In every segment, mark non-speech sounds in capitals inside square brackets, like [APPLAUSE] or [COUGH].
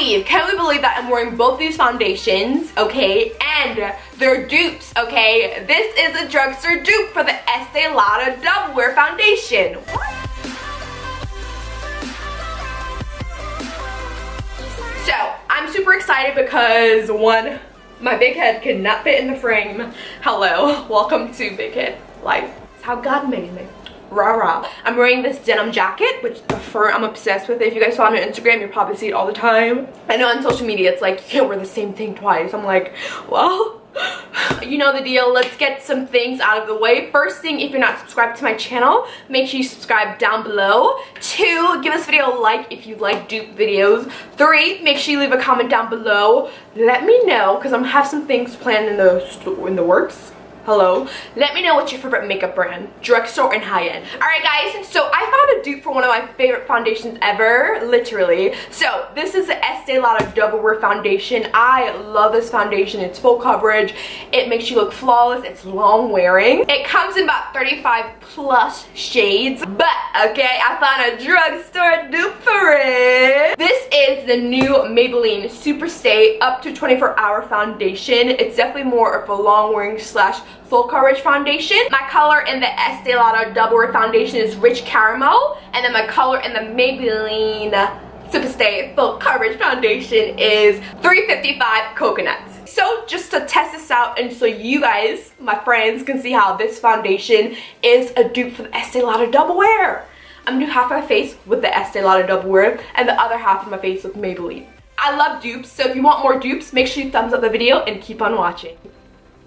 believe, can we believe that I'm wearing both these foundations, okay, and they're dupes, okay? This is a drugstore dupe for the Estee Lauder Double Wear Foundation. So, I'm super excited because one, my big head cannot fit in the frame. Hello, [LAUGHS] welcome to Big Head Life. It's how God made me rah rah. I'm wearing this denim jacket, which the fur I'm obsessed with. If you guys saw on Instagram, you probably see it all the time. I know on social media, it's like, you can't wear the same thing twice. I'm like, well, [SIGHS] you know the deal let's get some things out of the way first thing if you're not subscribed to my channel make sure you subscribe down below two give this video a like if you like dupe videos three make sure you leave a comment down below let me know because i'm have some things planned in the in the works hello? Let me know what's your favorite makeup brand drugstore and high-end. All right guys so i found a for one of my favorite foundations ever literally. So this is the estee lauder double wear foundation. I love this foundation. It's full coverage. It makes you look flawless. It's long wearing. It comes in about 35 plus shades. But okay i found a drugstore dupe for it. This is the new maybelline superstay up to 24 hour foundation. It's definitely more of a long wearing slash full coverage foundation. My color in the Estee Lauder Double Wear Foundation is Rich Caramel. And then my color in the Maybelline Superstay Full Coverage Foundation is 355 Coconut. So just to test this out and so you guys, my friends, can see how this foundation is a dupe for the Estee Lauder Double Wear. I'm gonna do half my face with the Estee Lauder Double Wear and the other half of my face with Maybelline. I love dupes, so if you want more dupes, make sure you thumbs up the video and keep on watching.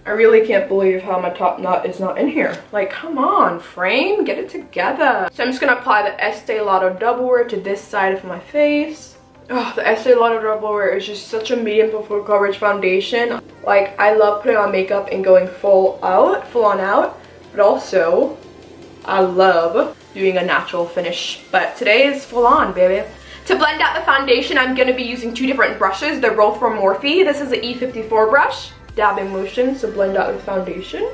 I really can't believe how my top knot is not in here. Like, come on, frame, get it together. So I'm just gonna apply the Estee Lauder Double Wear to this side of my face. Oh, the Estee Lauder Double Wear is just such a medium full coverage foundation. Like, I love putting on makeup and going full out, full on out. But also, I love doing a natural finish. But today is full on, baby. To blend out the foundation, I'm to be using two different brushes. They're both from Morphe. This is the E54 brush dabbing motions to blend out the foundation.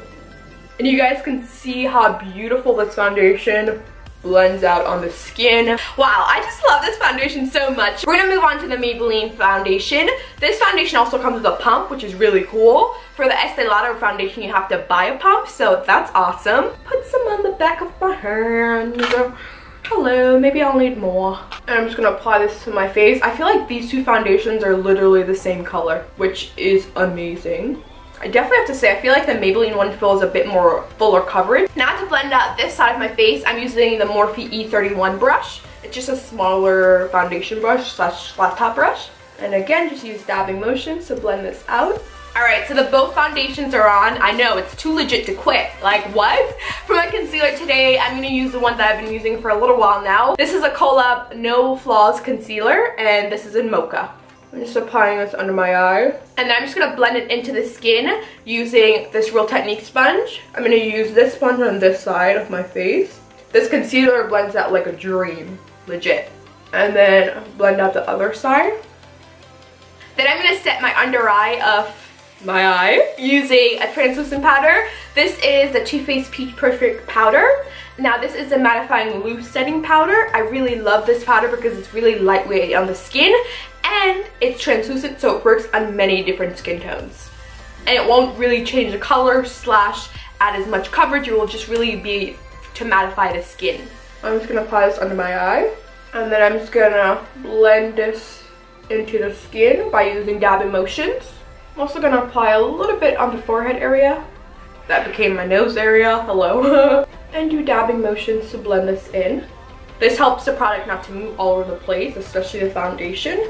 And you guys can see how beautiful this foundation blends out on the skin. Wow, I just love this foundation so much. We're gonna move on to the Maybelline foundation. This foundation also comes with a pump, which is really cool. For the Estee Lauder foundation, you have to buy a pump, so that's awesome. Put some on the back of my hands. Hello, maybe I'll need more. And I'm just gonna apply this to my face. I feel like these two foundations are literally the same color, which is amazing. I definitely have to say, I feel like the Maybelline one feels a bit more fuller coverage. Now to blend out this side of my face, I'm using the Morphe E31 brush. It's just a smaller foundation brush slash flat top brush. And again, just use dabbing motions to blend this out. Alright, so the both foundations are on. I know, it's too legit to quit. Like, what? For my concealer today, I'm going to use the one that I've been using for a little while now. This is a COL-LAB No Flaws Concealer, and this is in Mocha. I'm just applying this under my eye. And then I'm just going to blend it into the skin using this Real Technique sponge. I'm going to use this sponge on this side of my face. This concealer blends out like a dream. Legit. And then blend out the other side. Then I'm going to set my under eye of my eye using a translucent powder. This is the Too Faced Peach Perfect powder. Now this is a mattifying loose setting powder. I really love this powder because it's really lightweight on the skin and it's translucent so it works on many different skin tones. And it won't really change the color slash add as much coverage. It will just really be to mattify the skin. I'm just gonna apply this under my eye and then I'm just gonna blend this into the skin by using dabbing motions. I'm also gonna apply a little bit on the forehead area. That became my nose area, hello. [LAUGHS] and do dabbing motions to blend this in. This helps the product not to move all over the place, especially the foundation.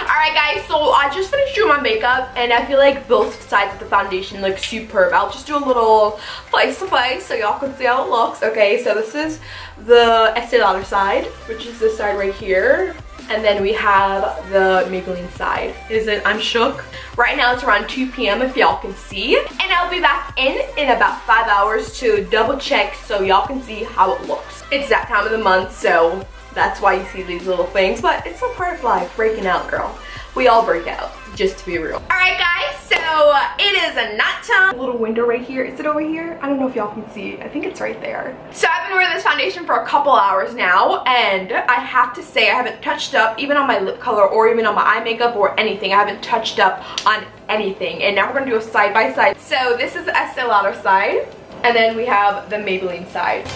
Alright guys, so I just finished doing my makeup and I feel like both sides of the foundation look superb. I'll just do a little face to face so y'all can see how it looks. Okay, so this is the Estee Lauder side, which is this side right here. And then we have the Maybelline side. Is it I'm shook? Right now it's around 2 p.m. if y'all can see. And I'll be back in in about 5 hours to double check so y'all can see how it looks. It's that time of the month so that's why you see these little things. But it's a part of life, breaking out girl. we all break out just to be real. Alright guys, so uh, it is a night time. A little window right here. Is it over here? I don't know if y'all can see. I think it's right there. So I've been wearing this foundation for a couple hours now and I have to say I haven't touched up even on my lip color or even on my eye makeup or anything. I haven't touched up on anything and now we're going to do a side by side. So this is the Estee Lauder side and then we have the Maybelline side.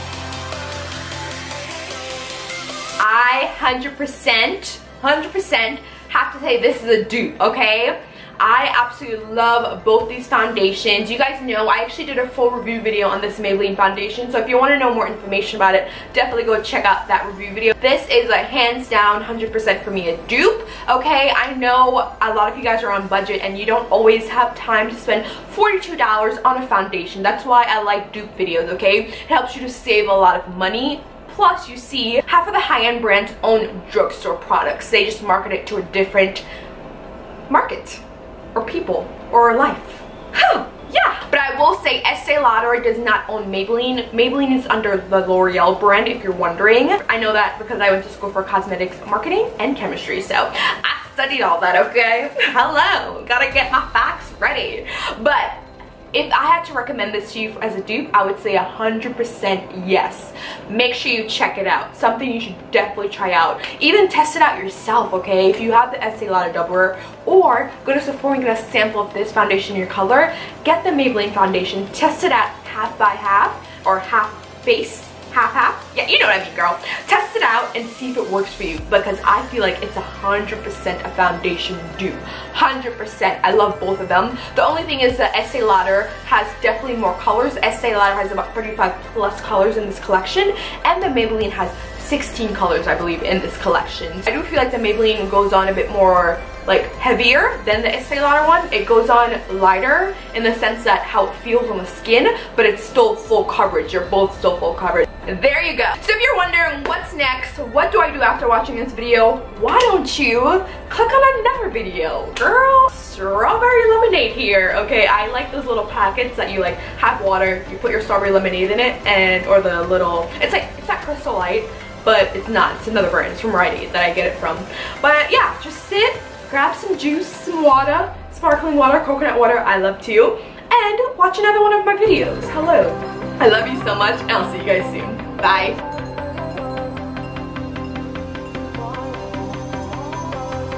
I 100%, 100% have to say this is a dupe, okay? I absolutely love both these foundations. You guys know I actually did a full review video on this Maybelline foundation. So if you want to know more information about it, definitely go check out that review video. This is a hands down 100% for me a dupe. Okay, I know a lot of you guys are on budget and you don't always have time to spend $42 on a foundation. That's why I like dupe videos, okay? It helps you to save a lot of money Plus, you see half of the high-end brands own drugstore products. They just market it to a different market or people or life. [SIGHS] yeah, but I will say Estee Lauder does not own Maybelline. Maybelline is under the L'Oreal brand if you're wondering. I know that because I went to school for cosmetics marketing and chemistry, so I studied all that, okay? [LAUGHS] Hello, gotta get my facts ready. But if I had to recommend this to you as a dupe, I would say 100% yes. Make sure you check it out. Something you should definitely try out. Even test it out yourself, okay? If you have the Estee Lauder Doubler or go to Sephora and get a sample of this foundation in your color, get the Maybelline foundation, test it out half by half or half base half half yeah you know what I mean girl. Test it out and see if it works for you because I feel like it's a hundred percent a foundation hundred percent. I love both of them. The only thing is that Estee Lauder has definitely more colors. Estee Lauder has about 35 plus colors in this collection and the Maybelline has 16 colors I believe in this collection. I do feel like the Maybelline goes on a bit more like heavier than the Estee Lauder one. It goes on lighter in the sense that how it feels on the skin, but it's still full coverage. You're both still full coverage. There you go. So if you're wondering what's next, what do I do after watching this video, why don't you click on another video? Girl, strawberry lemonade here. Okay, I like those little packets that you like have water, you put your strawberry lemonade in it, and or the little, it's like, it's that Crystal Light, but it's not. It's another brand. It's from Rite Aid that I get it from. But yeah, just sit, grab some juice, some water, sparkling water, coconut water, I love to, and watch another one of my videos. Hello. I love you so much, and I'll see you guys soon. Bye.